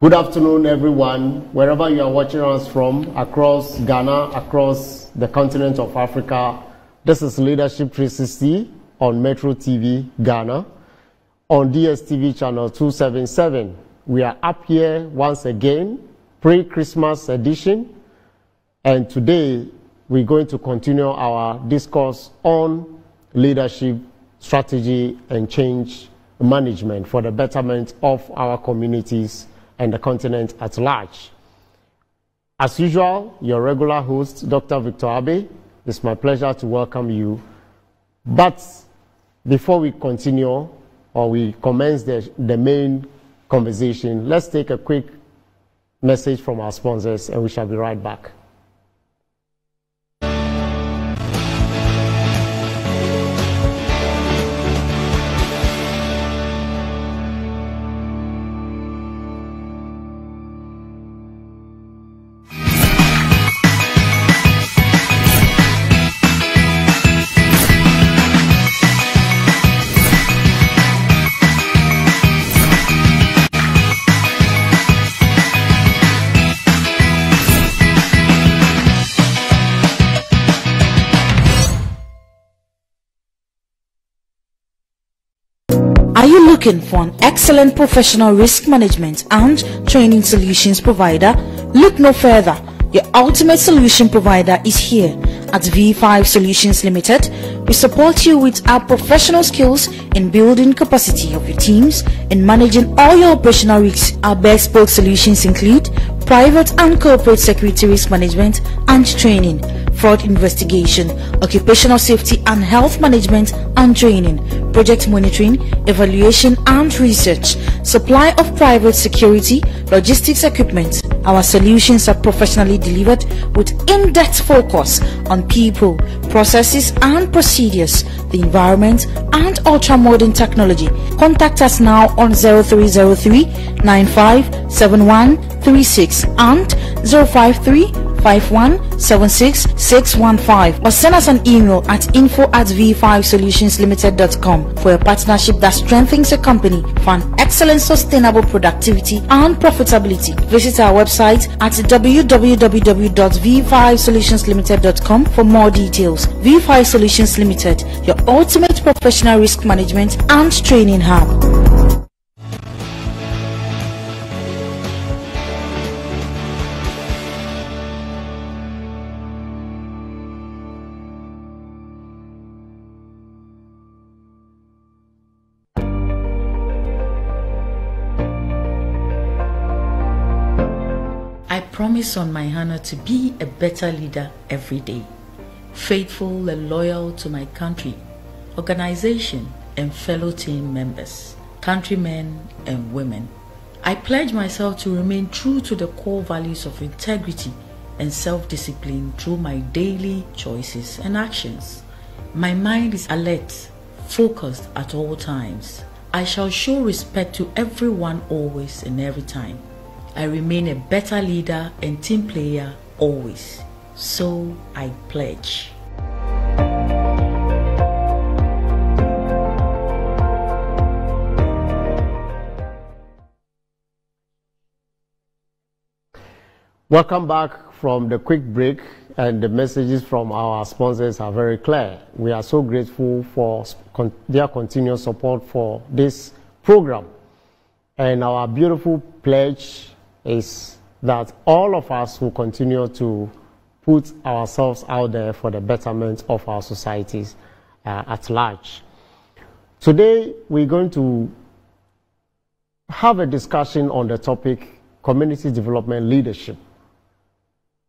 Good afternoon, everyone, wherever you are watching us from, across Ghana, across the continent of Africa. This is Leadership 360 on Metro TV Ghana, on DSTV channel 277. We are up here once again, pre Christmas edition, and today we're going to continue our discourse on leadership, strategy, and change management for the betterment of our communities and the continent at large. As usual, your regular host, Dr. Victor Abbey, it's my pleasure to welcome you. But before we continue or we commence the, the main conversation, let's take a quick message from our sponsors and we shall be right back. Looking for an excellent professional risk management and training solutions provider? Look no further. Your ultimate solution provider is here at V5 Solutions Limited. We support you with our professional skills in building capacity of your teams in managing all your operational risks. Our bespoke solutions include private and corporate security risk management and training, fraud investigation, occupational safety and health management and training, project monitoring, evaluation and research, supply of private security, logistics equipment. Our solutions are professionally delivered with in-depth focus on people, processes and procedures, the environment and ultra-modern technology. Contact us now on 0303 957136 and 053 5176615 or send us an email at info at v5solutionslimited.com for a partnership that strengthens your company for an excellent sustainable productivity and profitability. Visit our website at www.v5solutionslimited.com for more details. V5 Solutions Limited, your ultimate professional risk management and training hub. Promise on my honor to be a better leader every day, faithful and loyal to my country, organization, and fellow team members, countrymen and women. I pledge myself to remain true to the core values of integrity and self discipline through my daily choices and actions. My mind is alert, focused at all times. I shall show respect to everyone always and every time. I remain a better leader and team player always. So I pledge. Welcome back from the quick break, and the messages from our sponsors are very clear. We are so grateful for con- their continuous support for this program. And our beautiful pledge is that all of us will continue to put ourselves out there for the betterment of our societies uh, at large. Today, we're going to have a discussion on the topic community development leadership.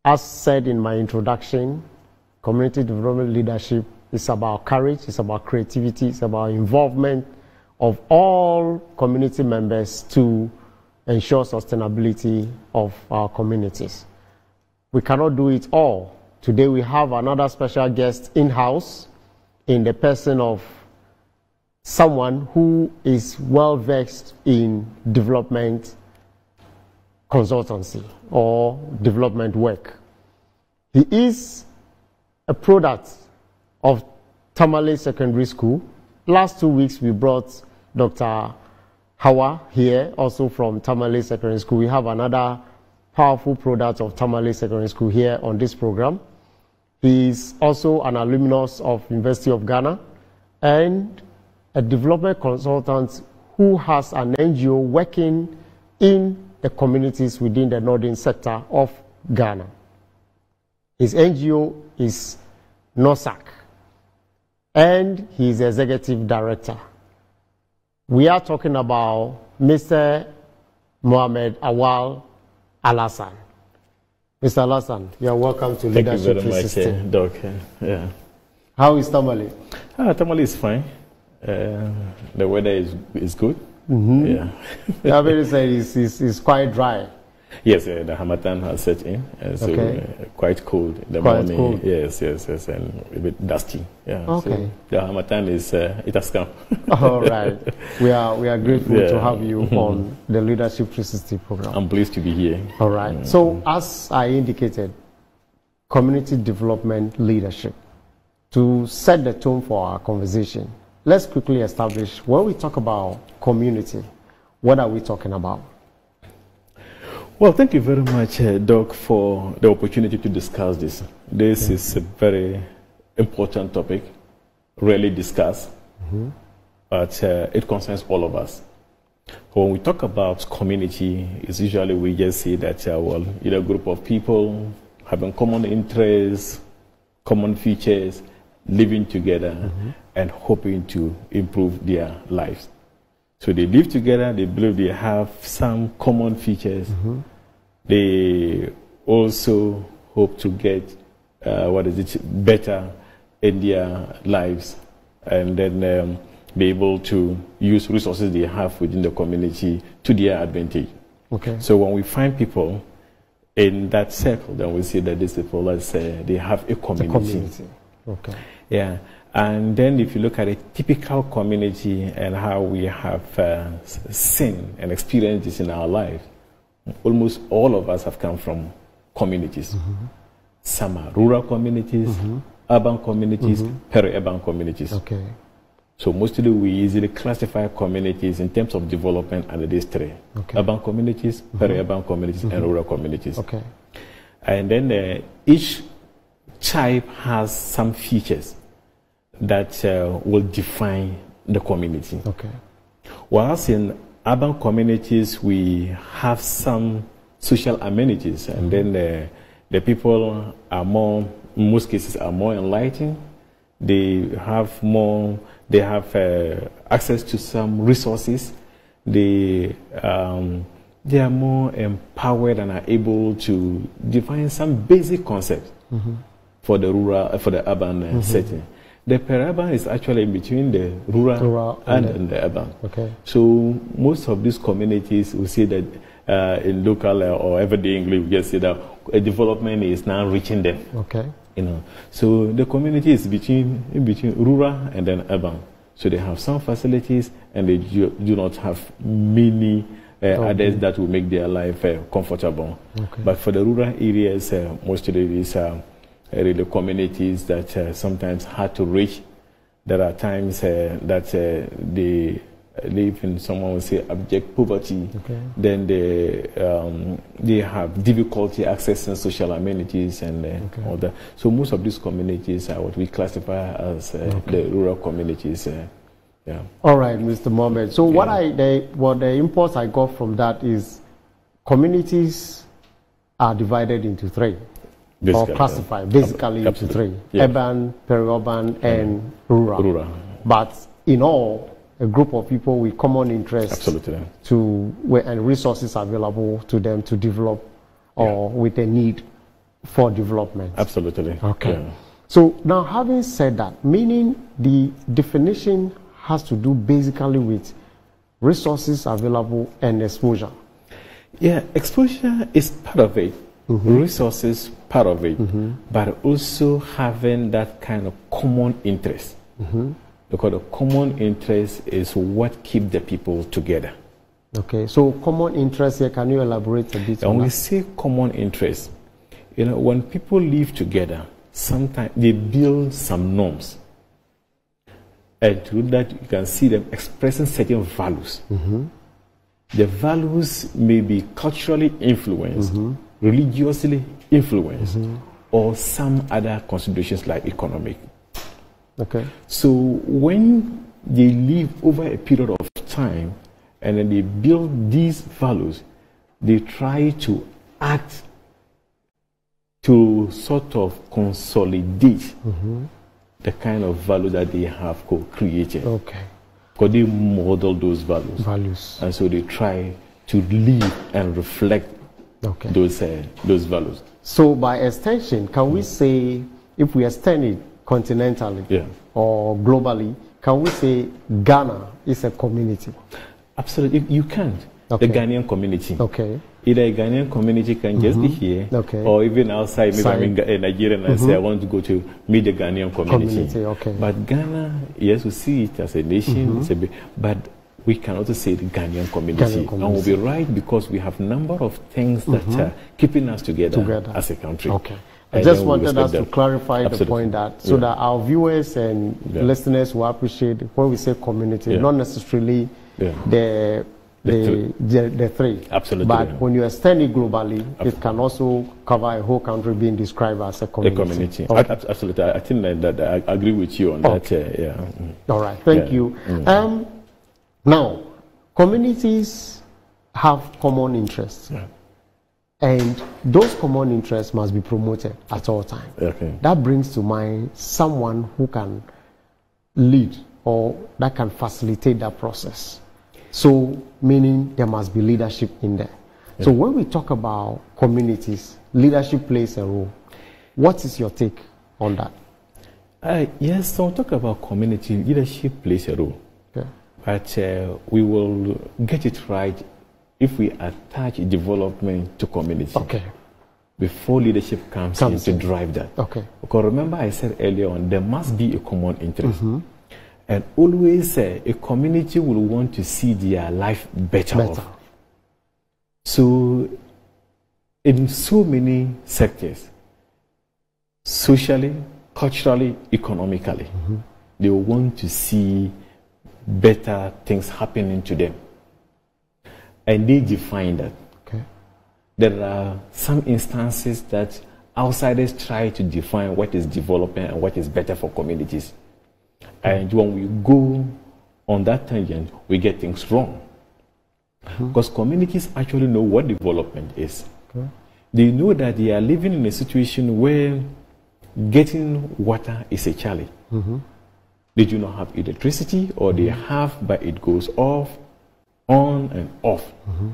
As said in my introduction, community development leadership is about courage, it's about creativity, it's about involvement of all community members to ensure sustainability of our communities. We cannot do it all. Today we have another special guest in house in the person of someone who is well versed in development consultancy or development work. He is a product of Tamale Secondary School. Last two weeks we brought Dr. Hawa here, also from Tamale Secondary School. We have another powerful product of Tamale Secondary School here on this program. He is also an alumnus of University of Ghana and a development consultant who has an NGO working in the communities within the northern sector of Ghana. His NGO is NORSAAC, and he is executive director. We are talking about Mr. Mohammed Awal Alhassan. Mr. Alassan, you are welcome to Thank Leadership you very much, 360. uh, Doc. Yeah. How is Tamale? Ah, Tamale is fine. Uh, the weather is is good. Mm-hmm. Yeah. The average say is, is, is quite dry. Yes, uh, the Harmattan has set in, uh, so Okay. uh, quite cold in the Quite morning. cold. Yes, yes, yes, and a bit dusty. Yeah. Okay. So the Harmattan is uh, it has come. All right. We are, we are grateful to have you on the Leadership 360 program. I'm pleased to be here. All right. So, as I indicated, community development leadership. To set the tone for our conversation, let's quickly establish when we talk about community, what are we talking about? Well, thank you very much, uh, Doc, for the opportunity to discuss this. This is a very important topic, rarely discussed, but uh, it concerns all of us. When we talk about community, it's usually we just say that, uh, well, either a group of people having common interests, common features, living together, and hoping to improve their lives. So they live together, they believe they have some common features. They also hope to get, uh, what is it, better in their lives and then um, be able to use resources they have within the community to their advantage. Okay. So when we find people in that circle, then we see that these people, let's say, they have a community. A Community. Okay. Yeah. And then if you look at a typical community and how we have uh, seen and experienced this in our life, almost all of us have come from communities. Mm-hmm. Some are rural communities, mm-hmm. urban communities, mm-hmm. peri-urban communities. Okay. So mostly we easily classify communities in terms of development under these three. Okay. Urban communities, peri-urban communities, and rural communities. Okay. And then uh, each type has some features that uh, will define the community. Okay. Whereas in urban communities, we have some social amenities, and then uh, the people are more, in most cases, are more enlightened. They have more, they have uh, access to some resources. They, um, they are more empowered and are able to define some basic concepts for the rural, for the urban uh, setting. The peri-urban is actually in between the rural, Rural and and, the- urban. Okay. So most of these communities we see that uh, in local uh, or everyday English, we just say that a development is now reaching them. Okay. You know, so the community is between in between rural and then urban. So they have some facilities and they do, do not have many uh, others that will make their life uh, comfortable. Okay. But for the rural areas, uh, most of these are really communities that uh, sometimes hard to reach. There are times uh, that uh, they live in someone will say abject poverty. Okay. Then they um, they have difficulty accessing social amenities and uh, Okay. all that. So most of these communities are what we classify as uh, the rural communities. Uh, yeah. All right, Mr. Mohammed. So what I the what the impulse I got from that is communities are divided into three or Basically, classified basically into three: Yeah. urban, peri-urban, mm. and rural. Rural. But in all, a group of people with common interests Absolutely. to and resources available to them to develop or with a need for development. Absolutely. Okay. Yeah. So now, having said that, meaning the definition has to do basically with resources available and exposure. Yeah, exposure is part of it. Mm-hmm. Resources part of it, but also having that kind of common interest. Because the common interest is what keep the people together. Okay. So common interest here. Can you elaborate a bit And on when we say common interest, you know, when people live together, sometimes they build some norms. And through that, you can see them expressing certain values. Mm-hmm. the values may be culturally influenced, mm-hmm. Religiously influenced, or some other considerations like economic. Okay. So when they live over a period of time and then they build these values, they try to act to sort of consolidate the kind of value that they have co-created. Okay. Because they model those values. Values. And so they try to live and reflect Okay. those, uh, those values. So by extension, can we say, if we extend it continentally Yeah. or globally, can we say Ghana is a community? Absolutely. You can't. Okay. The Ghanaian community. Okay. Either a Ghanaian community can just be here, Okay. or even outside, maybe I'm in uh, Nigeria and I say I want to go to meet the Ghanaian community. Community, okay. But Ghana, yes, we see it as a nation, it's a big, but we can also say the Ghanaian community. Ghanaian And we'll be right because we have a number of things that are keeping us together, Together. as a country. Okay. I just wanted us to clarify the point that so Yeah. that our viewers and Yeah. listeners will appreciate when we say community, Yeah. not necessarily the The the, the, three. Absolutely, But yeah. when you extend it globally, it can also cover a whole country being described as a community. community. Okay. Absolutely. I I think that, that I agree with you on Okay. that. Uh, yeah. Mm. All right, thank Yeah. you. Um, now, communities have common interests, Yeah. and those common interests must be promoted at all times. Okay. That brings to mind someone who can lead or that can facilitate that process. So, meaning there must be leadership in there. So, when we talk about communities, leadership plays a role. What is your take on that? Uh, yes, so talk about community leadership plays a role. But uh, we will get it right if we attach development to community Okay. before leadership comes, Comes in to drive that. Okay. Because remember, I said earlier on, there must be a common interest. And always uh, a community will want to see their life better. Better. off. So, in so many sectors, socially, culturally, economically, they want to see better things happening to them. And they define that. Okay. There are some instances that outsiders try to define what is development and what is better for communities. And when we go on that tangent, we get things wrong. Mm-hmm. Because communities actually know what development is. They know that they are living in a situation where getting water is a challenge. Mm-hmm. They do not have electricity, or they mm-hmm. have, but it goes off, on and off. Mm-hmm.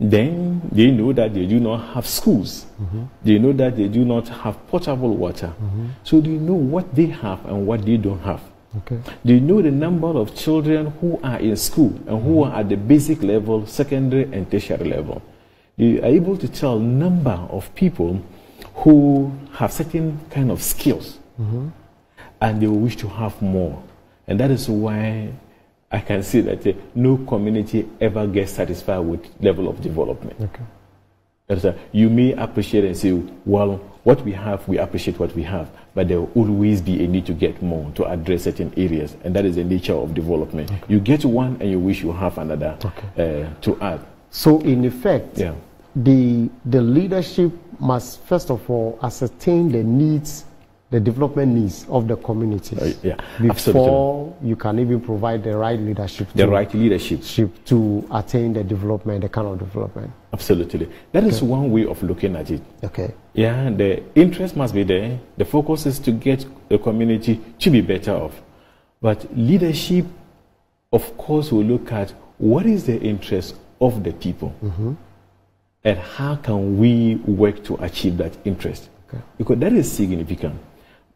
Then they know that they do not have schools. Mm-hmm. They know that they do not have potable water. So they know what they have and what they don't have. Okay. They know the number of children who are in school and who are at the basic level, secondary and tertiary level. They are able to tell number of people who have certain kind of skills and they wish to have more. And that is why I can see that uh, no community ever gets satisfied with level of development. Okay. That is, uh, you may appreciate and say, well, what we have, we appreciate what we have, but there will always be a need to get more to address certain areas, and that is the nature of development. You get one and you wish you have another uh, to add. So, in effect, Yeah. the the leadership must first of all ascertain the needs, the development needs of the communities Uh, yeah, before you can even provide the right leadership The to, right leadership. to attain the development, the kind of development. Absolutely. That is one way of looking at it. Okay. Yeah, the interest must be there. The focus is to get the community to be better off. But leadership, of course, will look at what is the interest of the people and how can we work to achieve that interest. Okay. Because that is significant.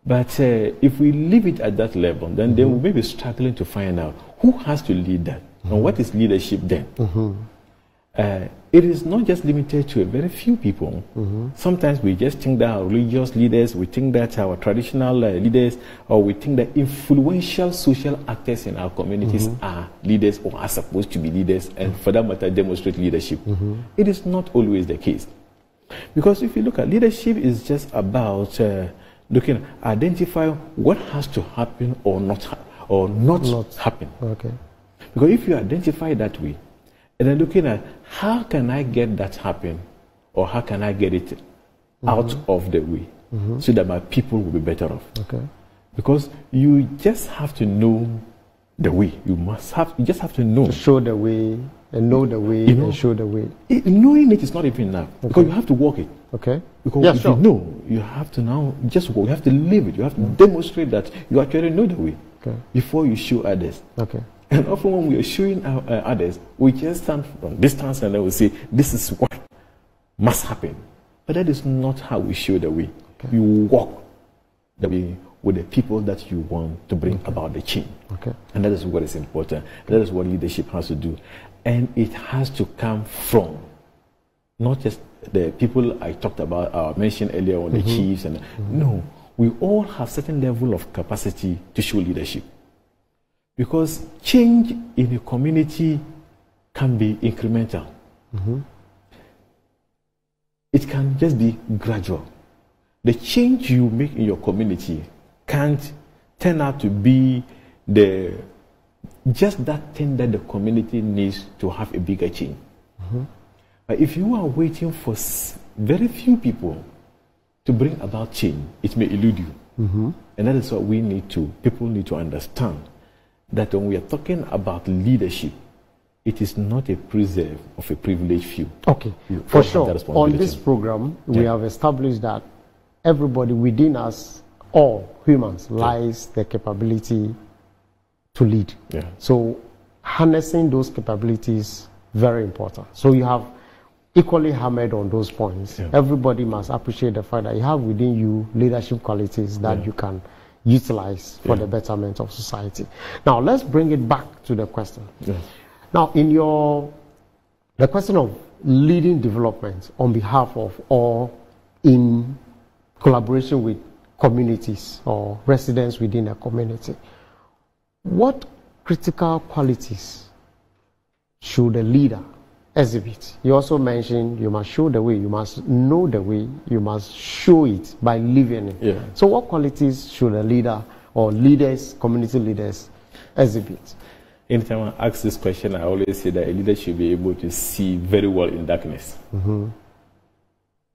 But uh, if we leave it at that level, then they will maybe struggling to find out who has to lead that and what is leadership then. Uh, it is not just limited to a very few people. Sometimes we just think that our religious leaders, we think that our traditional uh, leaders, or we think that influential social actors in our communities are leaders or are supposed to be leaders, and for that matter, demonstrate leadership. It is not always the case. Because if you look at leadership, is just about uh, looking identify what has to happen or not or not, Not. happen. Okay. Because if you identify that way, And then looking at how can I get that happen or how can I get it mm-hmm. out of the way mm-hmm. so that my people will be better off. Okay. Because you just have to know the way. You must have, you just have to know. Show the way and know the way You know- and show the way. It- knowing it is not even enough because you have to walk it. Okay. Because Yeah, if sure. you know, you have to now just walk. You have to live it. You have to demonstrate that you actually know the way Okay. before you show others. Okay. And often when we are showing our, uh, others, we just stand from distance and then we say, this is what must happen. But that is not how we show the way. Okay. You walk the way with the people that you want to bring about the change. Okay. And that is what is important. That is what leadership has to do. And it has to come from not just the people I talked about, I mentioned earlier on, the mm-hmm. chiefs. and mm-hmm. No, we all have certain level of capacity to show leadership. Because change in a community can be incremental. Mm-hmm. It can just be gradual. The change you make in your community can't turn out to be the just that thing that the community needs to have a bigger change. But if you are waiting for s- very few people to bring about change, it may elude you. And that is what we need to, people need to understand that when we are talking about leadership, it is not a preserve of a privileged few. Okay, You for sure. On this program, we have established that everybody within us, all humans, lies the capability to lead. Yeah. So, harnessing those capabilities very important. So you have equally hammered on those points. Yeah. Everybody must appreciate the fact that you have within you leadership qualities that Yeah. you can utilize for the betterment of society. Now, let's bring it back to the question. Yes. Now, in your the question of leading development on behalf of or in collaboration with communities or residents within a community, what critical qualities should a leader exhibit? You also mentioned you must show the way, you must know the way, you must show it by living it. Yeah. So, what qualities should a leader or leaders, community leaders, exhibit? Anytime I ask this question, I always say that a leader should be able to see very well in darkness. Mm-hmm.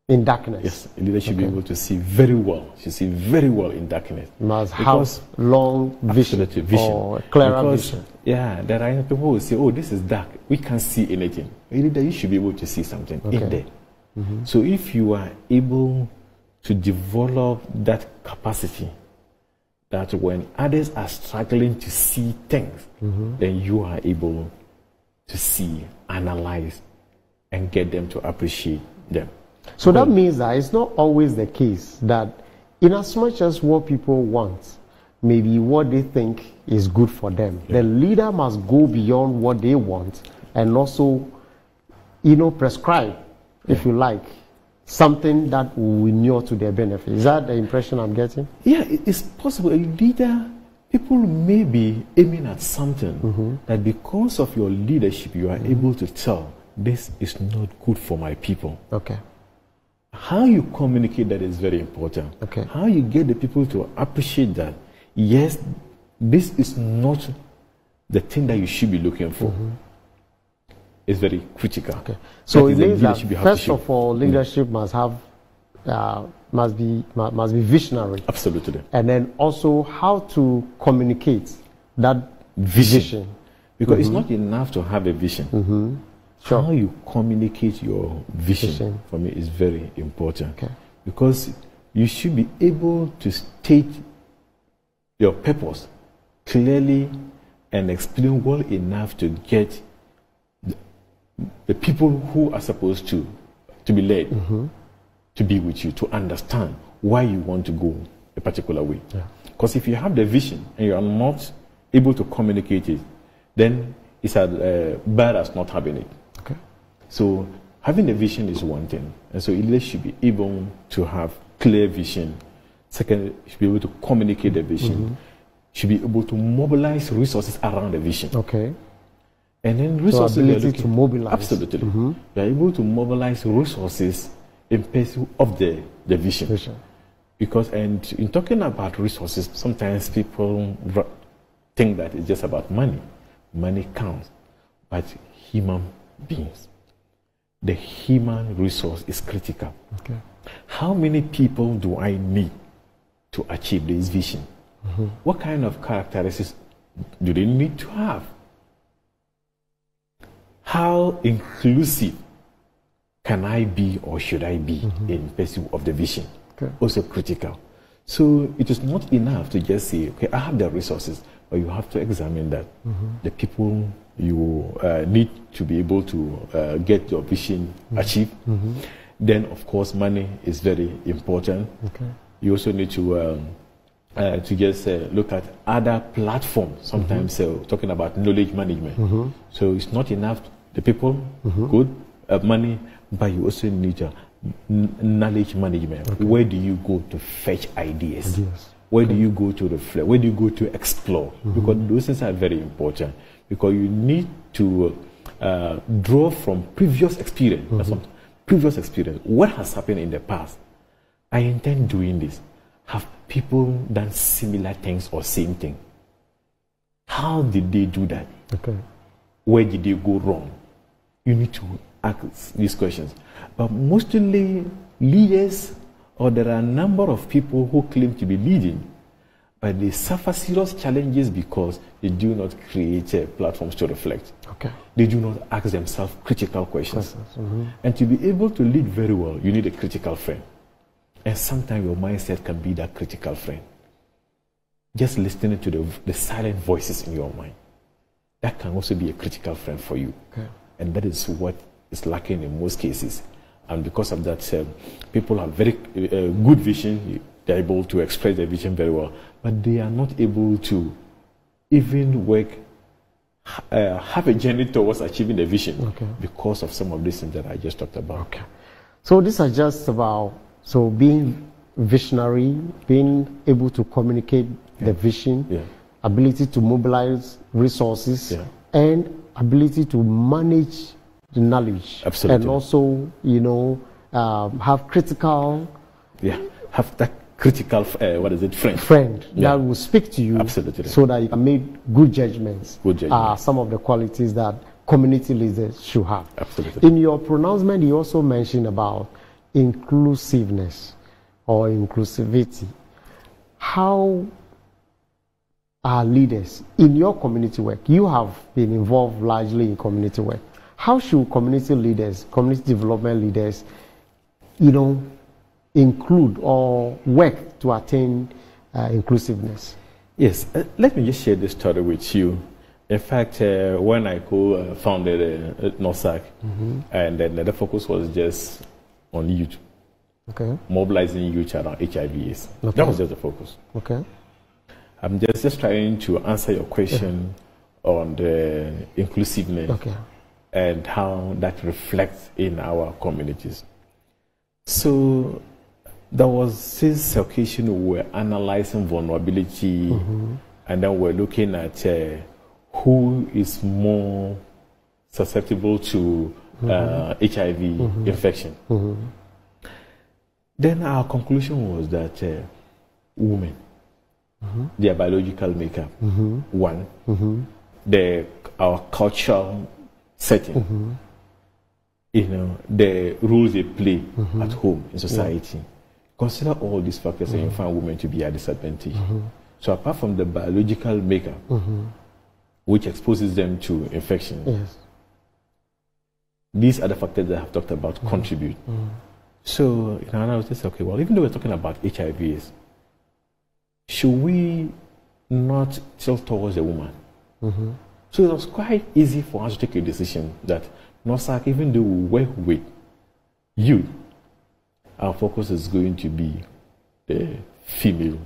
In darkness. Yes, a leader should be able to see very well. Should see very well in darkness. must Because- have long vision, vision. or clearer Because, vision. Yeah, there are people who say, "Oh, this is dark. We can't see anything." Leader, you should be able to see something Okay. in there. Mm-hmm. So if you are able to develop that capacity, that when others are struggling to see things, mm-hmm. then you are able to see, analyze, and get them to appreciate them. So that means that it's not always the case that, in as much as what people want, maybe what they think is good for them, the leader must go beyond what they want and also, you know, prescribe, if you like, something that will inure to their benefit. Is that the impression I'm getting? Yeah, it's possible. A leader, people may be aiming at something mm-hmm. that because of your leadership, you are mm-hmm. able to tell this is not good for my people. Okay. How you communicate that is very important. Okay. How you get the people to appreciate that, yes, this is not the thing that you should be looking for. Mm-hmm. It's very critical. Okay. So That it means that leadership you have to first of all, mm. leadership must have, uh, must be must be visionary. Absolutely. and then also how to communicate that Vision. vision. Because it's mm-hmm. not enough to have a vision. Mm-hmm. Sure. How you communicate your vision, Vision. for me is very important. Okay. Because you should be able to state your purpose clearly and explain well enough to get the, the people who are supposed to to be led to be with you to understand why you want to go a particular way. Because if you have the vision and you are not able to communicate it, then it's as uh, bad as not having it. So having a vision is one thing, and so leaders should be able to have clear vision. Second, should be able to communicate the vision. Mm-hmm. Should be able to mobilize resources around the vision. Okay. And then resources are ability looking- to mobilize. Absolutely. Mm-hmm. We are able to mobilize resources in pursuit of the, the vision. Vision. Because, and in talking about resources, sometimes people think that it's just about money. Money counts, but human beings. The human resource is critical. Okay. How many people do I need to achieve this vision? Mm-hmm. What kind of characteristics do they need to have? How inclusive can I be or should I be mm-hmm. in pursuit of the vision? Okay. Also critical. So it is not enough to just say, okay, I have the resources, you have to examine that the people you uh, need to be able to uh, get your vision achieved. Then, of course, money is very important. Okay. You also need to um, uh, to just uh, look at other platforms. Sometimes uh, talking about knowledge management. So it's not enough. The people, good uh, money, but you also need uh, n- knowledge management. Where do you go to fetch ideas? Ideas. Where do you go to reflect? Where do you go to explore? Because those things are very important. Because you need to uh, draw from previous experience. What- previous experience. What has happened in the past? I intend doing this. Have people done similar things or same thing? How did they do that? Okay. Where did they go wrong? You need to ask these questions. But mostly leaders, or there are a number of people who claim to be leading, but they suffer serious challenges because they do not create uh, platforms to reflect. Okay. They do not ask themselves critical questions. And to be able to lead very well, you need a critical friend. And sometimes your mindset can be that critical friend. Just listening to the, the silent voices in your mind. That can also be a critical friend for you. Okay. And that is what is lacking in most cases. And because of that, um, people have very uh, good vision. They're able to express their vision very well, but they are not able to even work, uh, have a journey towards achieving the vision Okay. because of some of these things that I just talked about. Okay. So these are just about so being visionary, being able to communicate the vision, Yeah. ability to mobilize resources, Yeah. and ability to manage the knowledge, Absolutely. and also you know um, have critical Yeah, have that critical, uh, what is it, friend. friend Yeah. that will speak to you Absolutely. so that you can make good judgments Good judgment. are some of the qualities that community leaders should have. Absolutely. In your pronouncement, you also mentioned about inclusiveness or inclusivity. How are leaders in your community work? You have been involved largely in community work. How should community leaders, community development leaders, you know, include or work to attain uh, inclusiveness? Yes, uh, let me just share this story with you. In fact, uh, when I co-founded uh, NORSAAC, and then the focus was just on youth, Okay. mobilizing youth around HIV/AIDS. Okay. That was just the focus. Okay. I'm just, just trying to answer your question on the inclusiveness Okay. And how that reflects in our communities. So there was this occasion we were analyzing vulnerability mm-hmm. and then we're looking at uh, who is more susceptible to uh, mm-hmm. HIV mm-hmm. infection. Then our conclusion was that uh, women, their biological makeup, one, the our cultural setting, mm-hmm. you know, the roles they play mm-hmm. at home in society. Consider all these factors and you mm-hmm. find women to be at disadvantage. So apart from the biological makeup, which exposes them to infection, Yes. these are the factors that I've talked about contribute. So, you know, and I was just okay, well, even though we're talking about HIVs, should we not tilt towards the woman? So it was quite easy for us to take a decision that NORSAAC, even though we work with you, our focus is going to be the female,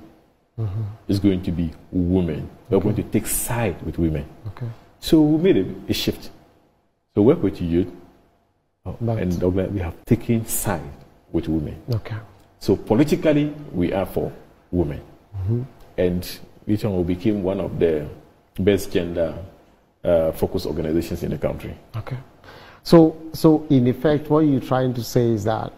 it's going to be women. We're going to take side with women. Okay. So we made a, a shift. So work with youth, uh, But- and we have taken side with women. Okay. So politically, we are for women, and each one became one of the best gender uh, focused organizations in the country. Okay. So, so in effect, what you're trying to say is that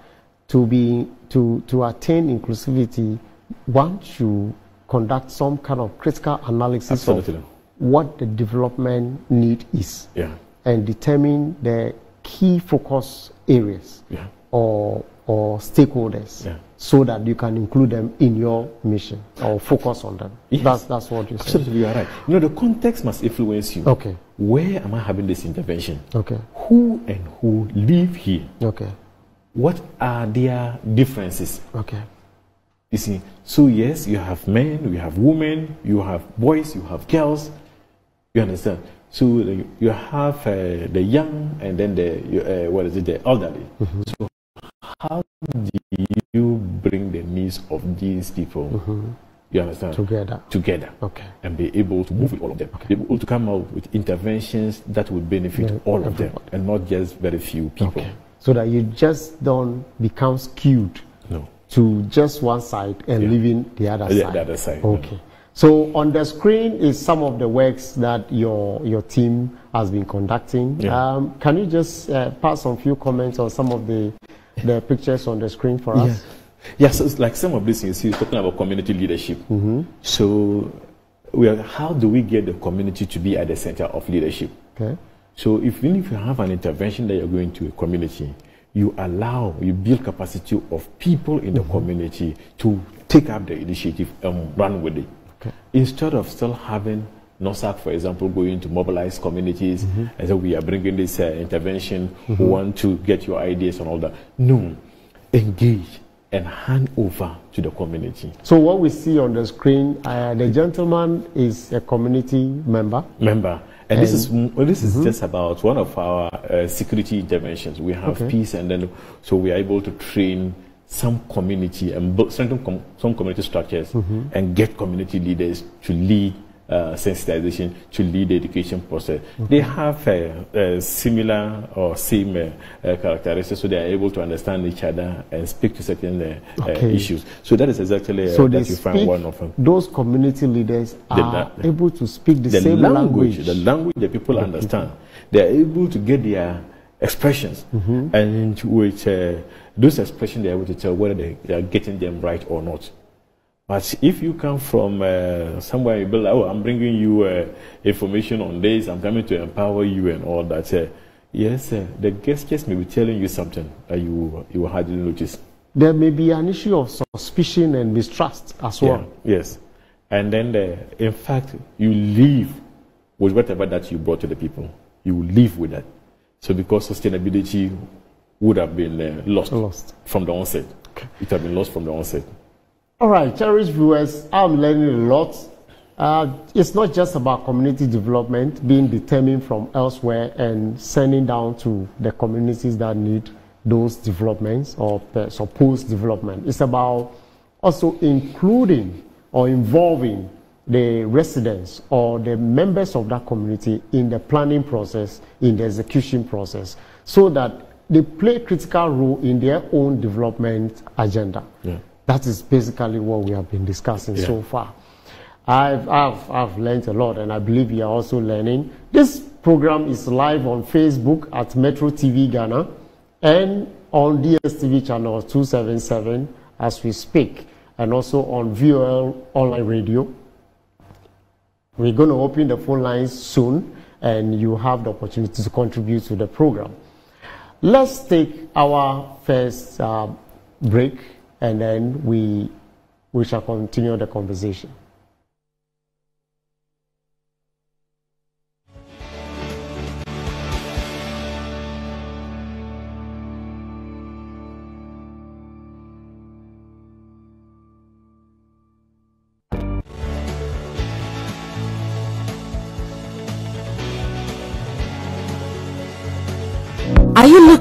to be to to attain inclusivity, one should conduct some kind of critical analysis Absolutely. of what the development need is, Yeah, and determine the key focus areas Yeah. or or stakeholders Yeah. so that you can include them in your mission or focus on them. Yes. That's that's what you said. Absolutely, you are right. You know, the context must influence you. Okay. Where am I having this intervention? Okay. Who and who live here? Okay. What are their differences? Okay. You see, so yes, you have men, you have women, you have boys, you have girls. You understand? So you have uh, the young and then the uh, what is it, the elderly. So how do you bring the needs of these people? You understand? Together. Together. Okay. And be able to move with all of them. Be able to come out with interventions that will benefit Yeah, all of them and not just very few people. Okay. So that you just don't become skewed No. to just one side and Yeah. leaving the other The- side. the other side, Okay. So on the screen is some of the works that your your team has been conducting. Yeah. Um, can you just uh, pass on few comments on some of the the pictures on the screen for us? Yes, it's like some of these things, he's talking about community leadership. Mm-hmm. So, we are, how do we get the community to be at the center of leadership? Okay. So, if, even if you have an intervention that you're going to a community, you allow, you build capacity of people in the mm-hmm. community to take up the initiative and run with it. Okay. Instead of still having NORSAAC, for example, going to mobilize communities and say, we are bringing this uh, intervention, we want to get your ideas and all that. No, engage and hand over to the community. So what we see on the screen, uh, the gentleman is a community member. member. And, this is mm, well, this is just about one of our uh, security interventions. We have Okay. peace, and then so we are able to train some community and build strengthen com- some community structures and get community leaders to lead uh, sensitization, to lead the education process. They have uh, uh, similar or same uh, uh, characteristics, so they are able to understand each other and speak to certain uh, uh, Okay. issues. So that is exactly uh, So that you find one of them. those community leaders are able to speak the, the same language, language. the language that people understand. They are able to get their expressions, and with uh, those expressions, they are able to tell whether they, they are getting them right or not. But if you come from uh, somewhere, you be like, "Oh, I'm bringing you uh, information on this. I'm coming to empower you and all that." Uh, yes, uh, the guest just may be telling you something that you you hardly notice. there may be an issue of suspicion and mistrust as well. Yeah, yes. And then, the, in fact, you leave with whatever that you brought to the people. You live with that. So, because sustainability would have been uh, lost, Lost. from the onset, it had been lost from the onset. All right, cherished viewers, I'm learning a lot. Uh, it's not just about community development being determined from elsewhere and sending down to the communities that need those developments or supposed development. It's about also including or involving the residents or the members of that community in the planning process, in the execution process, so that they play a critical role in their own development agenda. Yeah. That is basically what we have been discussing Yeah. so far. I've, I've, I've learned a lot and I believe you are also learning. This program is live on Facebook at Metro TV Ghana and on DSTV channel 277 as we speak and also on VOL online radio. We're going to open the phone lines soon and you have the opportunity to contribute to the program. Let's take our first uh, break and then we, we shall continue the conversation.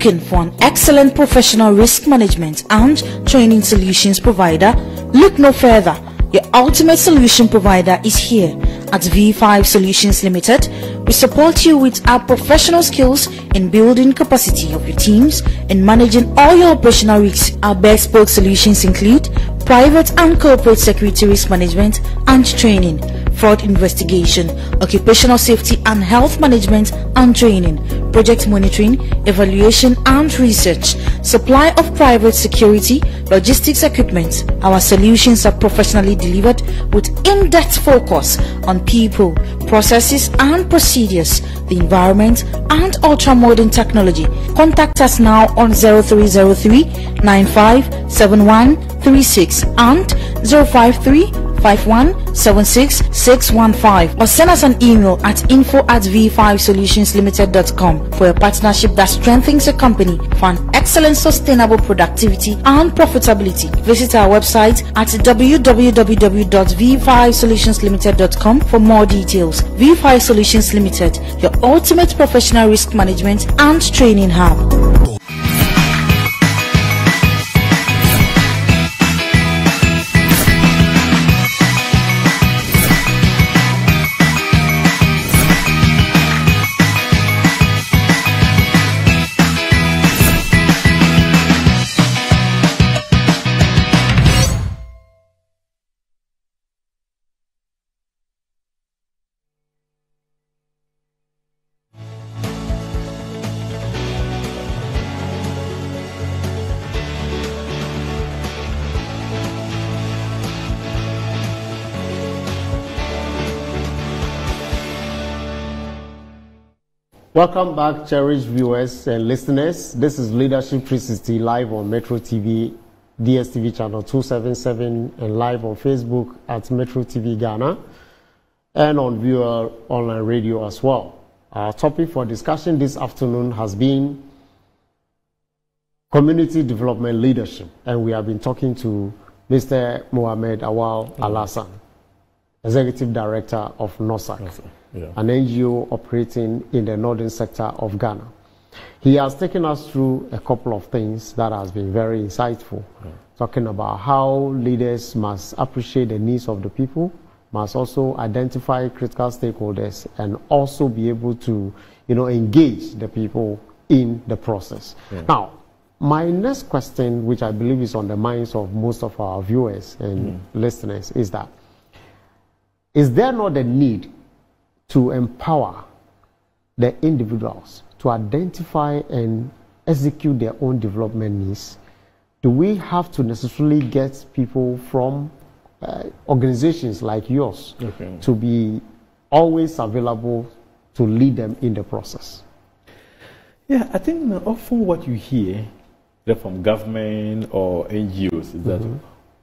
Looking for an excellent professional risk management and training solutions provider? Look no further. Your ultimate solution provider is here at V5 Solutions Limited. We support you with our professional skills in building capacity of your teams and managing all your operational risks. Our bespoke solutions include private and corporate security risk management and training, fraud investigation, occupational safety and health management and training, project monitoring, evaluation and research, supply of private security, logistics equipment. Our solutions are professionally delivered with in-depth focus on people, processes and procedures, the environment and ultra-modern technology. Contact us now on 0303 957136 and 053 5176 or send us an email at info at v5solutionslimited.com for a partnership that strengthens your company for an excellent sustainable productivity and profitability. Visit our website at www.v5solutionslimited.com for more details. V5 Solutions Limited, your ultimate professional risk management and training hub. Welcome back, cherished viewers and listeners. This is Leadership 360 live on Metro TV, DSTV channel 277, and live on Facebook at Metro TV Ghana, and on Viewer Online Radio as well. Our topic for discussion this afternoon has been community development leadership, and we have been talking to Mr. Mohammed Awal Alhassan, Executive Director of NORSAAC yeah. an NGO operating in the northern sector of Ghana. He has taken us through a couple of things that has been very insightful, yeah. talking about how leaders must appreciate the needs of the people, must also identify critical stakeholders, and also be able to, you know, engage the people in the process. Yeah. Now, my next question, which I believe is on the minds of most of our viewers and mm. listeners, is that is there not a need to empower the individuals to identify and execute their own development needs, do we have to necessarily get people from uh, organizations like yours okay. to be always available to lead them in the process? Yeah, I think often what you hear from government or NGOs is that mm-hmm.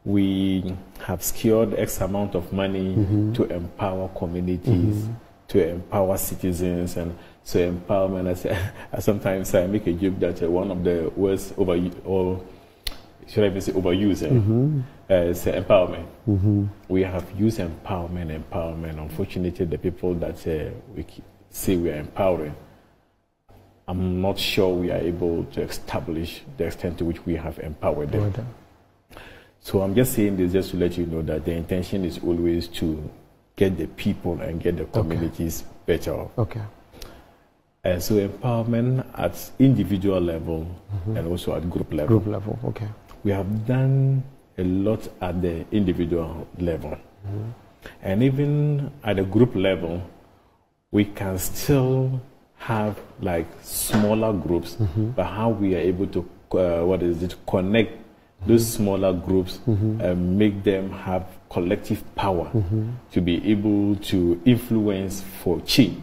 we have secured X amount of money mm-hmm. to empower communities. Mm-hmm to empower citizens and so empowerment. I, say, I sometimes I make a joke that uh, one of the words over or should I even say overuse uh, mm-hmm. uh, is uh, empowerment. Mm-hmm. We have used empowerment, empowerment. Unfortunately, the people that uh, we say we are empowering, I'm not sure we are able to establish the extent to which we have empowered them. So I'm just saying this just to let you know that the intention is always to get the people and get the communities okay. better Okay. And so empowerment at individual level mm-hmm. and also at group level. Group level, okay. We have done a lot at the individual level. Mm-hmm. And even at the group level, we can still have like smaller groups, mm-hmm. but how we are able to, uh, what is it, connect those smaller groups mm-hmm. and make them have collective power mm-hmm. to be able to influence for change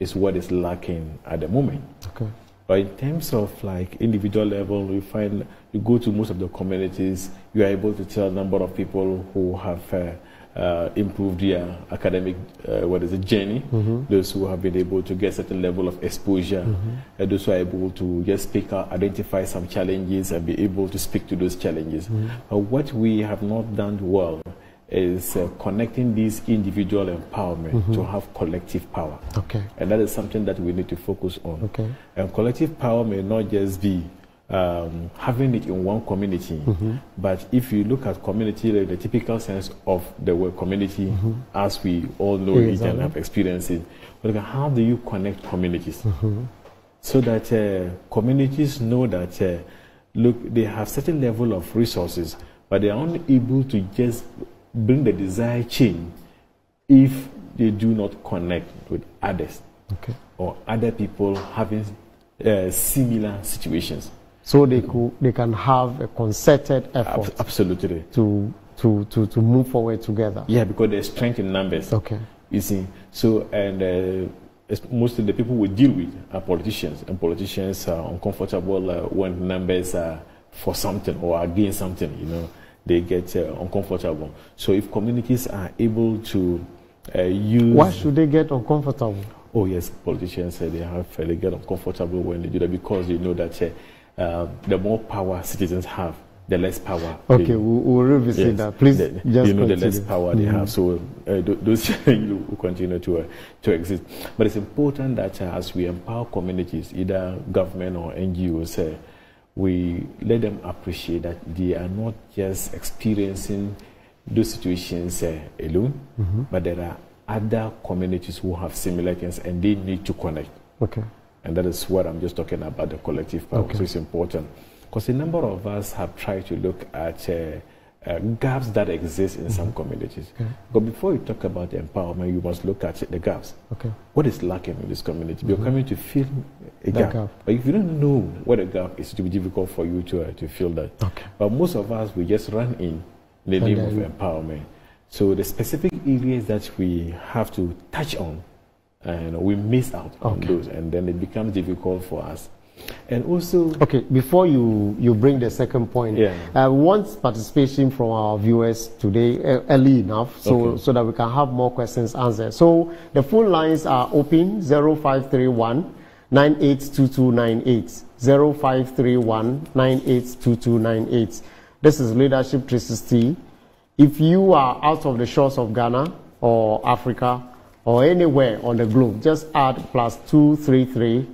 is what is lacking at the moment. Okay. But in terms of like individual level, we find you go to most of the communities, you are able to tell a number of people who have uh, uh, improved their academic, uh, what is it, journey. Mm-hmm. Those who have been able to get certain level of exposure, mm-hmm. and those who are able to just speak out, identify some challenges, and be able to speak to those challenges. Mm-hmm. But what we have not done well is uh, connecting these individual empowerment mm-hmm. to have collective power. Okay. And that is something that we need to focus on. Okay. And collective power may not just be um, having it in one community. Mm-hmm. But if you look at community, the, the typical sense of the word community, mm-hmm. as we all know yeah, it exactly. and have experienced it, at how do you connect communities mm-hmm. so that uh, communities know that uh, look they have certain level of resources, but they are only able to just bring the desired change if they do not connect with others okay. or other people having uh, similar situations. So they could they can have a concerted effort. absolutely. To to, to, to move forward together. Yeah, because there's strength in numbers. Okay. You see, so and uh, mostly the people we deal with are politicians, and politicians are uncomfortable uh, when numbers are for something or against something. You know, they get uh, uncomfortable. So if communities are able to uh, use, why should they get uncomfortable? Oh yes, politicians say they have they get uncomfortable when they do that because they know that uh, uh, the more power citizens have, the less power. Okay, they, we'll, we'll, revisit yes, that. Please, the, just you know, continue. the less power they mm-hmm. have, so uh, those will continue to uh, to exist. But it's important that uh, as we empower communities, either government or NGOs, uh, we let them appreciate that they are not just experiencing those situations uh, alone, mm-hmm. but there are other communities who have similar things and they need to connect. Okay. And that is what I'm just talking about the collective power. Okay. So it's important. Because a number of us have tried to look at uh, uh, gaps that exist in mm-hmm. some communities. Okay. But before you talk about empowerment, you must look at the gaps. Okay. What is lacking in this community? Mm-hmm. You're coming to fill a gap. gap. But if you don't know what a gap is, it will be difficult for you to, uh, to fill that. Okay. But most of us, we just run in the name of empowerment. So the specific areas that we have to touch on, and we miss out on those, and then it becomes difficult for us and also, okay, before you, you bring the second point, yeah. I uh, want participation from our viewers today early enough so, okay. so that we can have more questions answered. So the phone lines are open 0531 982298. 0531 982298. This is Leadership 360. If you are out of the shores of Ghana or Africa or anywhere on the globe, just add plus 233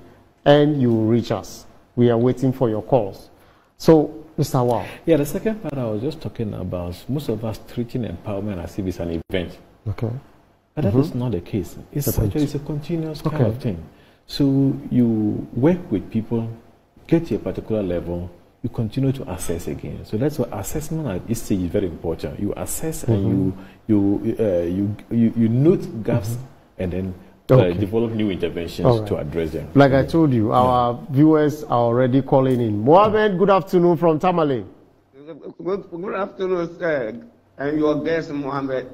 and you reach us. We are waiting for your calls. So, Mr. Awal. Yeah, the second part I was just talking about, most of us treating empowerment as if it's an event. Okay. But that mm-hmm. is not the case. It's actually it's a continuous okay. kind of thing. So you work with people, get to a particular level, you continue to assess again. So that's why assessment at this stage is very important. You assess mm-hmm. and you you, uh, you you you note gaps mm-hmm. and then okay. uh, develop new interventions right. to address them. Like I told you, our yeah. viewers are already calling in. Mohammed, good afternoon from Tamale. Good, good afternoon, sir. And your guest, Mohammed.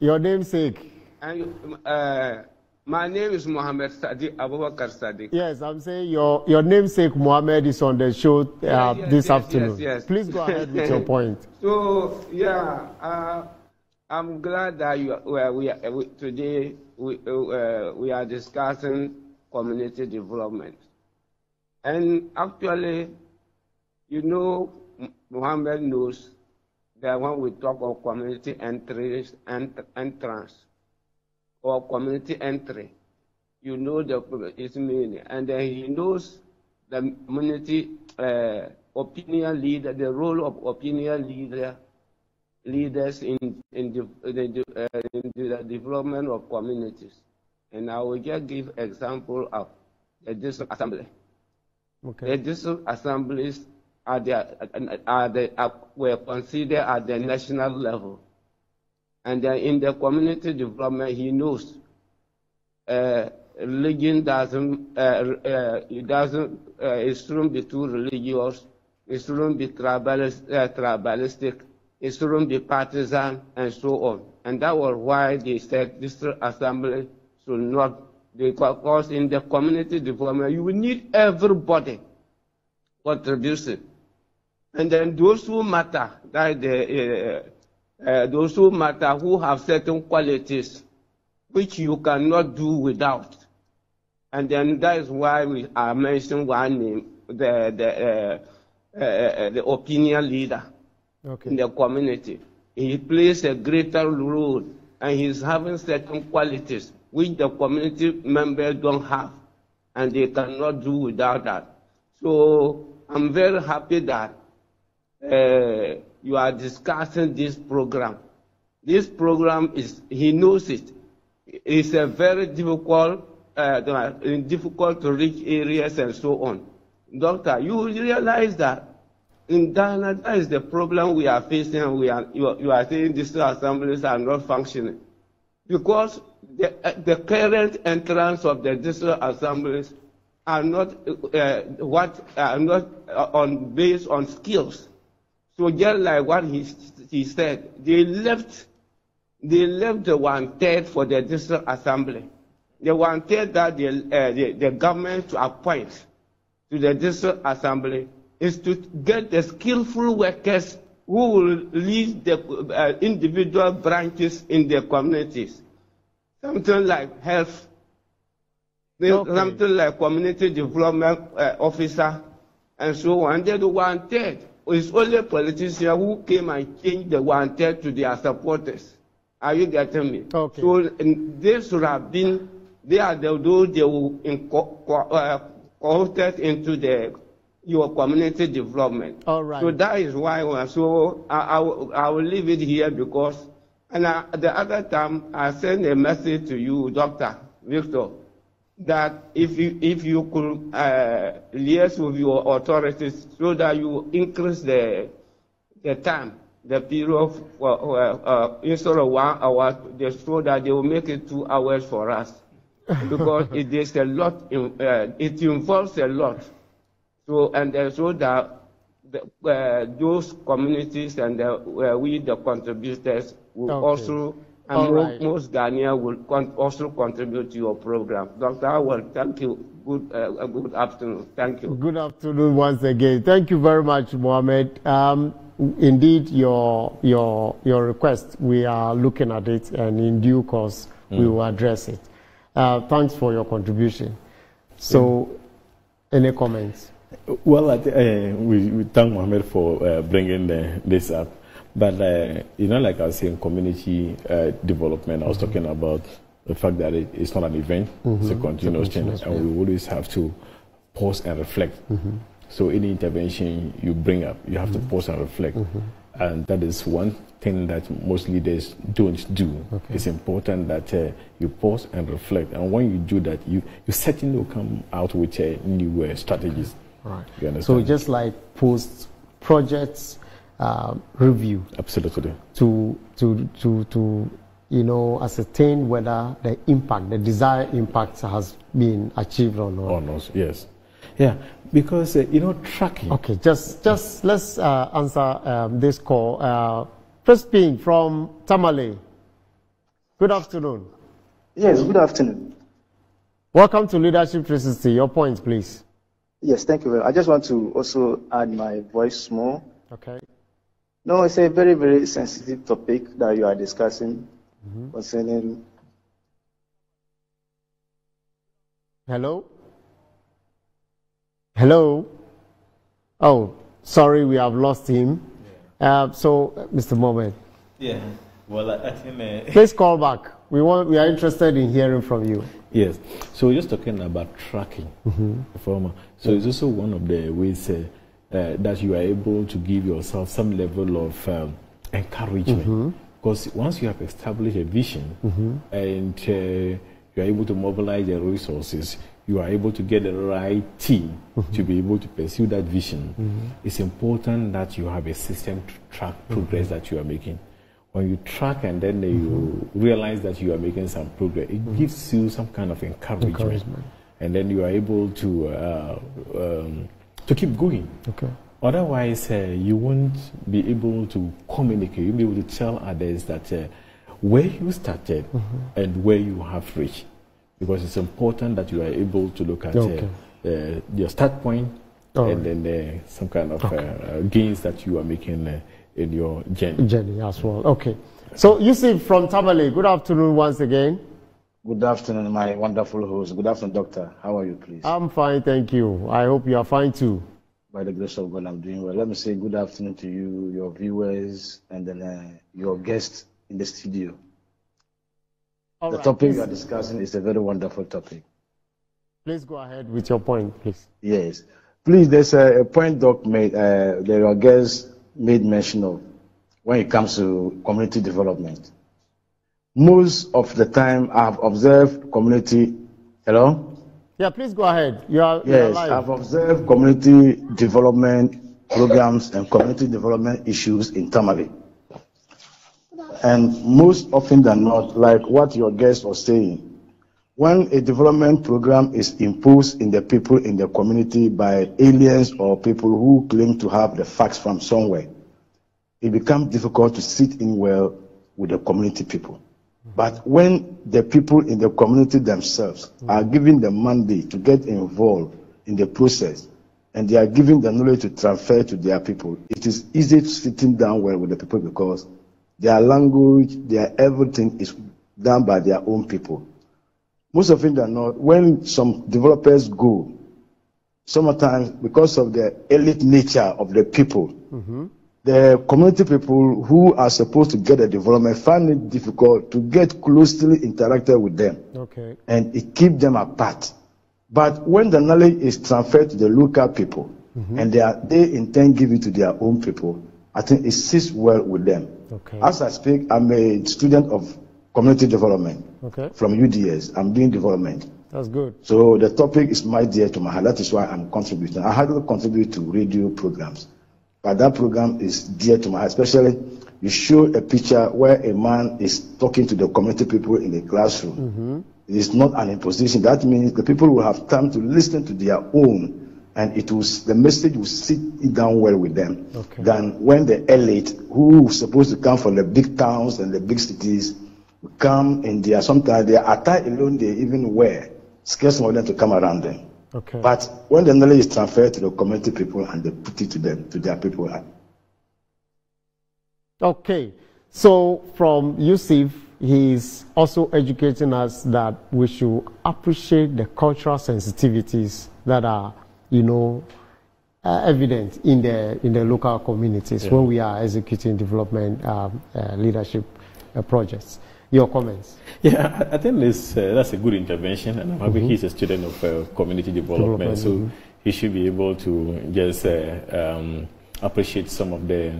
Your namesake. And uh, my name is Mohammed Sadiq Abubakar Sadiq. Yes, I'm saying your, your namesake Mohammed is on the show uh, yes, this yes, afternoon. Yes, Please go ahead with your point. So, yeah, uh, I'm glad that you, well, we, we, today we, uh, we are discussing community development. And actually, you know, Mohammed knows that when we talk of community entries and entrance or community entry, you know the, its meaning. And then he knows the community uh, opinion leader, the role of opinion leader leaders in, in, the, the, uh, in the development of communities. And I will just give example of the district assembly. Okay. The district assemblies are, the, are, the, are were considered at the national level. And then in the community development, he knows uh, religion doesn't, uh, uh, it doesn't, uh, it shouldn't be too religious, it shouldn't be tribalist, uh, tribalistic, shouldn't be partisan, and so on. And that was why they said district assembly should not, because in the community development, you will need everybody contribution. And then those who matter, that the, uh, uh, those who matter who have certain qualities which you cannot do without. And then that is why we are mentioning one name, the, the, uh, uh, uh the opinion leader okay. in the community. He plays a greater role and he's having certain qualities which the community members don't have and they cannot do without that. So I'm very happy that uh, you are discussing this program. This program is, he knows it. It's a very difficult, uh, difficult to reach areas and so on. Doctor, you realize that in Ghana, that is the problem we are facing. We are, you, are, you are saying district assemblies are not functioning. Because the, uh, the current entrance of the district assemblies are not uh, what are not uh, on based on skills. So just like what he, he said, they left, they left the one third for the district assembly. The one third that the, uh, the, the government to appoint to the district assembly is to get the skillful workers who will lead the uh, individual branches in their communities. Something like health, Okay. something like community development uh, officer, and so on. Then the one third is only politicians who came and changed the one third to their supporters. Are you getting me? Okay. So they should have been, they are the, those they will inco- co- uh, cohorted into the your community development. All right. So that is why. So I, I, I will leave it here because, and I, the other time I sent a message to you, Doctor Victor, that if you if you could uh, liaise with your authorities so that you increase the the time, the period for uh, uh, instead of one hour, they- so that they will make it two hours for us, because it is a lot. In, uh, it involves a lot. So and uh, so that the, uh, those communities and uh, uh, we the contributors will Okay. also and right. most Ghanaians will con- also contribute to your program. Dr. Howard, thank you. Good, uh, uh, good afternoon. Thank you. Good afternoon once again. Thank you very much, Mohammed. Um, indeed, your your your request, we are looking at it, and in due course, we will address it. Uh, thanks for your contribution. So, any comments? Well, I thi- uh, we, we thank Mohammed for uh, bringing uh, this up. But, uh, you know, like I was saying, community uh, development, I was talking about the fact that it, it's not an event, it's a continuous change, and we always have to pause and reflect. So, any intervention you bring up, you have to pause and reflect. And that is one thing that most leaders don't do. It's important that uh, you pause and reflect. And when you do that, you, you certainly will come out with uh, new uh, strategies. Right. You So, just like post projects um, review Absolutely. to to to to you know ascertain whether the impact, the desired impact, has been achieved or not. On us, yes. Yeah, because, uh, you know, tracking. Okay, just just let's uh, answer um, this call. Uh, first being from Tamale. Good afternoon. Yes, good afternoon. Welcome to Leadership 360. Your points, please. Yes, thank you very much. I just want to also add my voice more. Okay. No, it's a very, very sensitive topic that you are discussing concerning. Hello. Hello. Oh, sorry, we have lost him. Uh, so, uh, Mr. Mohammed, Yeah. Well, I, I think. Uh, please call back. We want. We are interested in hearing from you. Yes. So we're just talking about tracking. Performer. So it's also one of the ways uh, uh, that you are able to give yourself some level of um, encouragement. Because once you have established a vision and uh, you are able to mobilize the resources, you are able to get the right team to be able to pursue that vision. It's important that you have a system to track progress that you are making. When you track and then you realize that you are making some progress, it gives you some kind of encouragement. Encouragement. And then you are able to, uh, um, to keep going. Okay. Otherwise, uh, you won't be able to communicate. You'll be able to tell others that uh, where you started and where you have reached. Because it's important that you are able to look at Okay. uh, uh, your start point and then uh, some kind of uh, uh, gains that you are making uh, in your journey. Jenny as well. Okay. So, Yusuf from Tamale. Good afternoon once again. Good afternoon, my wonderful host. Good afternoon, Doctor. How are you, please? I'm fine, thank you. I hope you are fine too. By the grace of God, I'm doing well. Let me say good afternoon to you, your viewers, and then uh, your guests in the studio. All the right. topic we are discussing is a very wonderful topic. please go ahead with your point, please. Yes. Please, there's a, a point Doc made, uh, that your guest made mention of when it comes to community development. Most of the time, I've observed community. Hello? Yeah, please go ahead. You are, you are Yes. I've observed community development programs and community development issues in Tamale. And most often than not, like what your guest was saying, when a development program is imposed in the people in the community by aliens or people who claim to have the facts from somewhere, it becomes difficult to sit in well with the community people. But when the people in the community themselves are given the mandate to get involved in the process and they are given the knowledge to transfer to their people, it is easy to sitting down well with the people because their language, their everything is done by their own people. Most of it are not. When some developers go, sometimes because of the elite nature of the people, mm-hmm. the community people who are supposed to get the development find it difficult to get closely interacted with them Okay. and it keeps them apart. But when the knowledge is transferred to the local people mm-hmm. and they, are, they in turn give it to their own people, I think it sits well with them. Okay. As I speak, I'm a student of community development Okay. from UDS. I'm doing development. That's good. So the topic is my dear to my heart. That is why I'm contributing. I hardly contribute to radio programs, but that program is dear to my heart. Especially, you show a picture where a man is talking to the community people in the classroom. Mm-hmm. It is not an imposition. That means the people will have time to listen to their own, and it will the message will sit down well with them. Okay. Than when the elite, who is supposed to come from the big towns and the big cities, come in there. Sometimes their attire alone they even wear scares some of them to come around them. Okay. But when the knowledge is transferred to the community people and they put it to them, to their people, Okay. So from Yusuf, he's also educating us that we should appreciate the cultural sensitivities that are, you know, uh, evident in the in the local communities when we are executing development um, uh, leadership uh, projects. Your comments? Yeah, I, think this, uh, that's a good intervention, and I'm happy he's a student of uh, community development, Development, so he should be able to just uh, um, appreciate some of the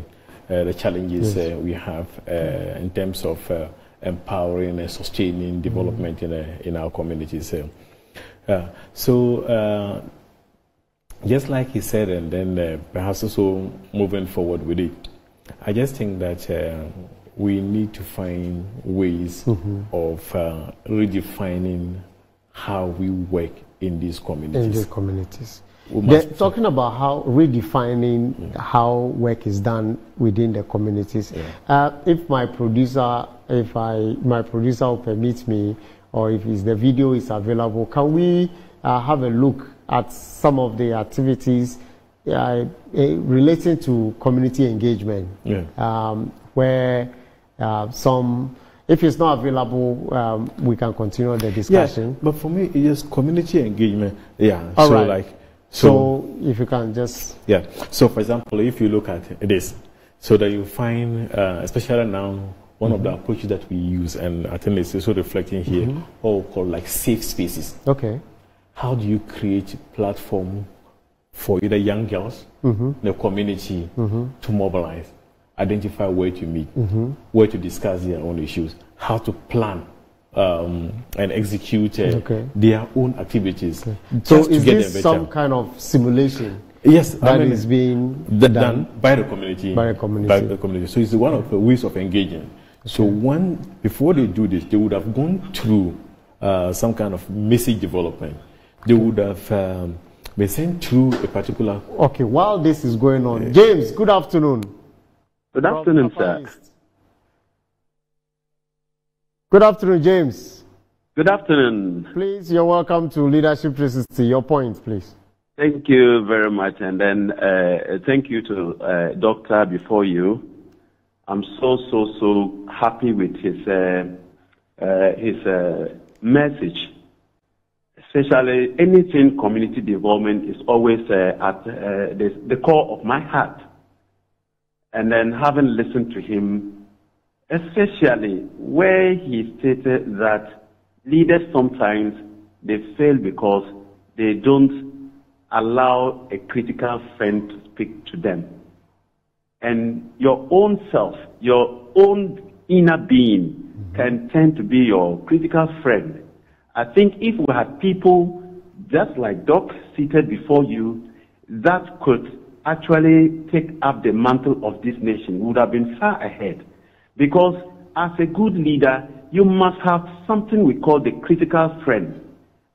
uh, the challenges uh, we have uh, in terms of uh, empowering and sustaining development in, uh, in our communities. So, uh, just like he said, and then uh, perhaps also moving forward with it, I just think that uh, we need to find ways of uh, redefining how we work in these communities. in communities. the communities. They're talking about how redefining how work is done within the communities. Uh, if my producer, if I my producer will permit me, or if the video is available, can we uh, have a look at some of the activities uh, uh, relating to community engagement, Yeah. um, where uh, some. If it's not available, um, we can continue the discussion. Yes, but for me, it is community engagement. Yeah. All so right. like, So, so if you can just Yeah. So, for example, if you look at this, so that you find, uh, especially now, one of the approaches that we use, and I think it's also reflecting here, what we call like safe spaces. okay. How do you create a platform for either young girls, the community, to mobilize, identify where to meet, where to discuss their own issues, how to plan um, and execute uh, Okay. their own activities. So just is this some kind of simulation Yes, that I is being done? done by the community. By the community. By the community. So it's one of the ways of engaging. So one before they do this, they would have gone through uh, some kind of message development. They would have um, been sent through a particular. Okay, while this is going on, James, good afternoon. Good afternoon, sir. East. Good afternoon, James. Good afternoon. Please, you're welcome to Leadership 360. Your point, please. Thank you very much. And then uh, thank you to uh, Doctor before you. I'm so, so, so happy with his, uh, uh, his uh, message. Especially anything community development is always uh, at uh, the, the core of my heart. And then having listened to him, especially where he stated that leaders sometimes they fail because they don't allow a critical friend to speak to them. And your own self, your own inner being mm-hmm. can tend to be your critical friend. I think if we had people just like Doc seated before you that could actually take up the mantle of this nation, would have been far ahead. Because as a good leader, you must have something we call the critical friend.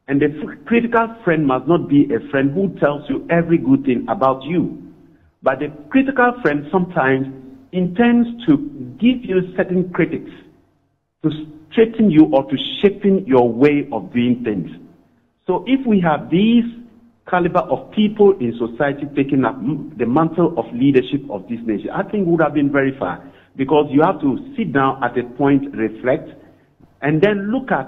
And the critical friend must not be a friend who tells you every good thing about you. But the critical friend sometimes intends to give you certain critics to straighten you or to shaping your way of doing things. So if we have these caliber of people in society taking up the mantle of leadership of this nation, I think would have been very far because you have to sit down at a point, reflect, and then look at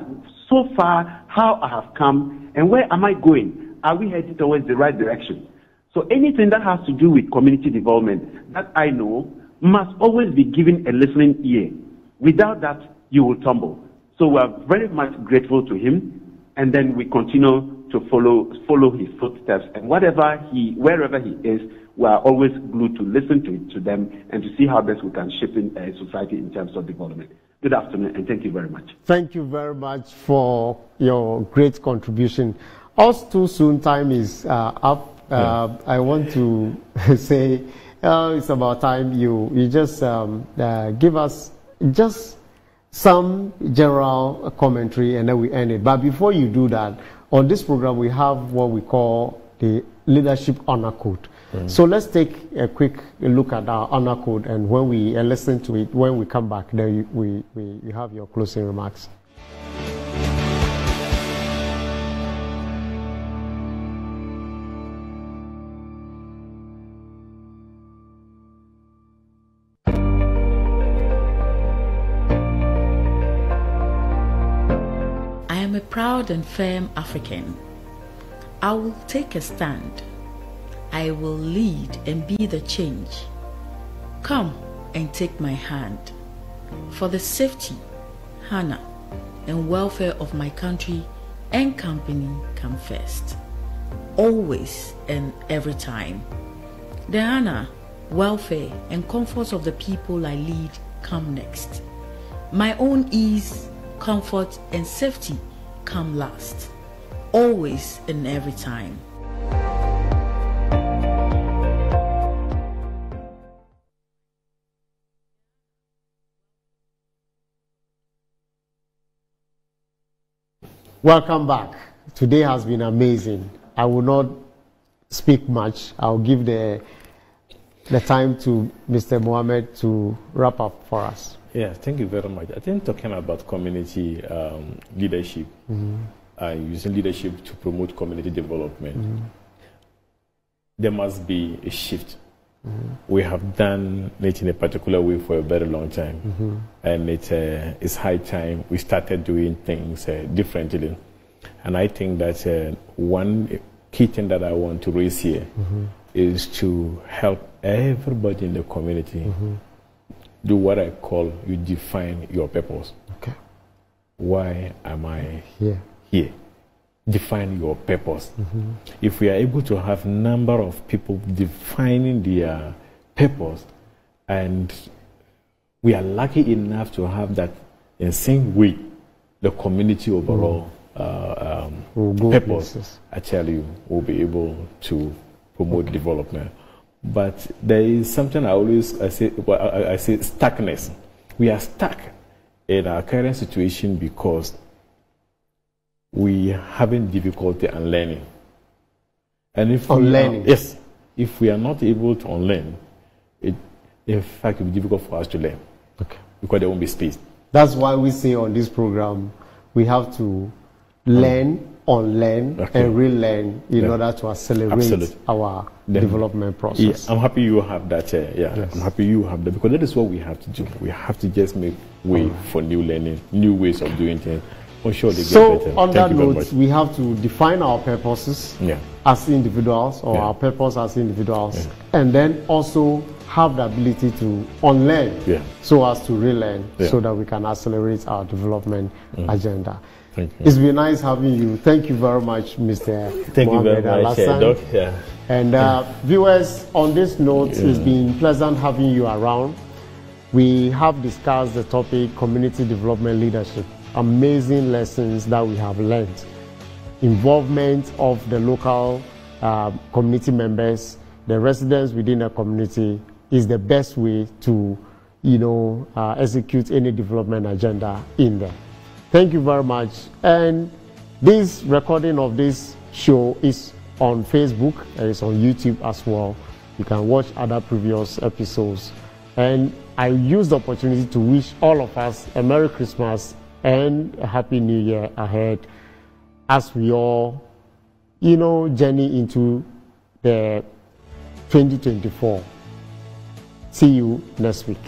so far how I have come and where am I going? Are we heading towards the right direction? So anything that has to do with community development that I know must always be given a listening ear. Without that, you will tumble. So we are very much grateful to him, and then we continue to follow follow his footsteps. And whatever he, wherever he is, we are always glued to listen to, to them and to see how best we can shape in uh, society in terms of development. Good afternoon, and thank you very much. Thank you very much for your great contribution. Us too soon time is uh, up. Uh, I want to say uh, it's about time you you just um, uh, give us just some general commentary and then we end it. But before you do that, on this program we have what we call the leadership honor code. Mm. So let's take a quick look at our honor code and when we uh, listen to it, when we come back, then you, we, we, you have your closing remarks. Proud and firm African. I will take a stand. I will lead and be the change. Come and take my hand. For the safety, honor, and welfare of my country and company come first. Always and every time. The honor, welfare, and comforts of the people I lead come next. My own ease, comfort, and safety come last, always and every time. Welcome back. Today has been amazing. I will not speak much. I'll give the the time to Mr. Mohammed to wrap up for us. Yeah, thank you very much. I think talking about community um, leadership mm-hmm. and using leadership to promote community development, mm-hmm. there must be a shift. Mm-hmm. We have done it in a particular way for a very long time, mm-hmm. and it, uh, it's high time we started doing things uh, differently. And I think that uh, one key thing that I want to raise here mm-hmm. is to help everybody in the community mm-hmm do what I call you define your purpose. Okay. Why am I here? Here. Define your purpose. Mm-hmm. If we are able to have number of people defining their purpose, and we are lucky enough to have that in sync with the community overall mm. uh, um, we'll purpose, places. I tell you, we'll be able to promote okay. development. But there is something I always I say, well, I, I say stuckness. We are stuck in our current situation because we having difficulty unlearning. And if unlearning, yes, if we are not able to unlearn, it in fact it will be difficult for us to learn. Okay. Because there won't be space. That's why we say on this program we have to learn unlearn okay. and relearn in yeah. order to accelerate Absolutely. our then, development process. Yeah, I'm happy you have that. Uh, yeah, yes. I'm happy you have that because that is what we have to do. We have to just make way for new learning, new ways of doing things. I'm sure they so get better. on Thank that note, we have to define our purposes yeah. as individuals or yeah. our purpose as individuals, and then also have the ability to unlearn so as to relearn so that we can accelerate our development mm. agenda. Thank you. It's been nice having you. Thank you very much, Mr. Thank Mohammed you very much, uh, Doc. Yeah. And uh, viewers, on this note, yeah. it's been pleasant having you around. We have discussed the topic community development leadership. Amazing lessons that we have learned. Involvement of the local uh, community members, the residents within the community is the best way to, you know, uh, execute any development agenda in there. Thank you very much. And this recording of this show is on Facebook and it's on YouTube as well. You can watch other previous episodes And I use the opportunity to wish all of us a Merry Christmas and a Happy New Year ahead as we all, you know, journey into the 2024. See you next week.